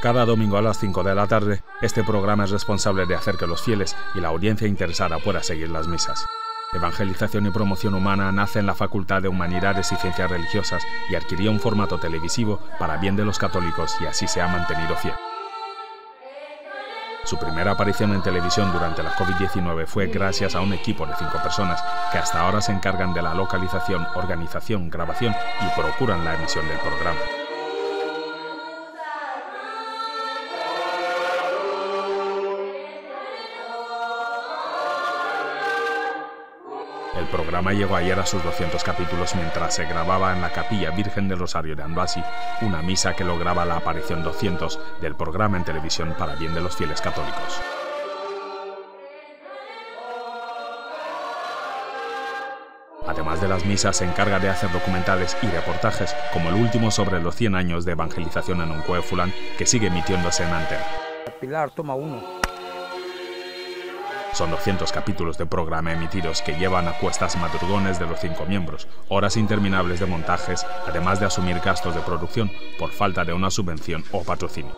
Cada domingo a las 5 de la tarde, este programa es responsable de hacer que los fieles y la audiencia interesada pueda seguir las misas. Evangelización y Promoción Humana nace en la Facultad de Humanidades y Ciencias Religiosas y adquirió un formato televisivo para bien de los católicos y así se ha mantenido fiel. Su primera aparición en televisión durante la COVID-19 fue gracias a un equipo de cinco personas que hasta ahora se encargan de la localización, organización, grabación y procuran la emisión del programa. El programa llegó ayer a sus 200 capítulos mientras se grababa en la Capilla Virgen del Rosario de Anbasi, una misa que lograba la aparición 200 del programa en televisión para bien de los fieles católicos. Además de las misas, se encarga de hacer documentales y reportajes, como el último sobre los 100 años de evangelización en Uncue Fulán, que sigue emitiéndose en antena. Pilar, toma uno. Son 200 capítulos de programa emitidos que llevan a cuestas madrugones de los cinco miembros, horas interminables de montajes, además de asumir gastos de producción por falta de una subvención o patrocinio.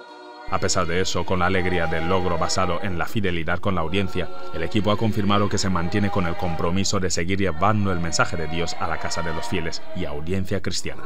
A pesar de eso, con la alegría del logro basado en la fidelidad con la audiencia, el equipo ha confirmado que se mantiene con el compromiso de seguir llevando el mensaje de Dios a la casa de los fieles y audiencia cristiana.